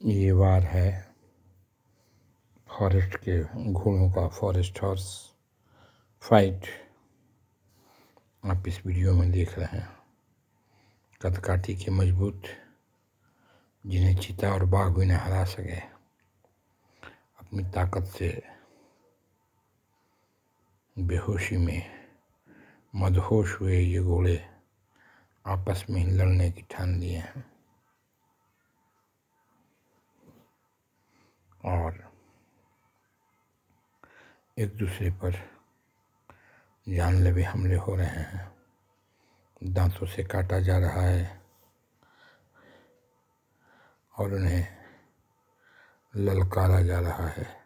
ये वार है फॉरेस्ट के घोड़ों का फॉरेस्ट हॉर्स फाइट। आप इस वीडियो में देख रहे हैं कदकाठी के मज़बूत, जिन्हें चीता और बाघ भी न हरा सके। अपनी ताकत से बेहोशी में मदहोश हुए ये घोड़े आपस में लड़ने की ठान लिए हैं। और एक दूसरे पर जानलेवे हमले हो रहे हैं। दांतों से काटा जा रहा है और उन्हें ललकारा जा रहा है।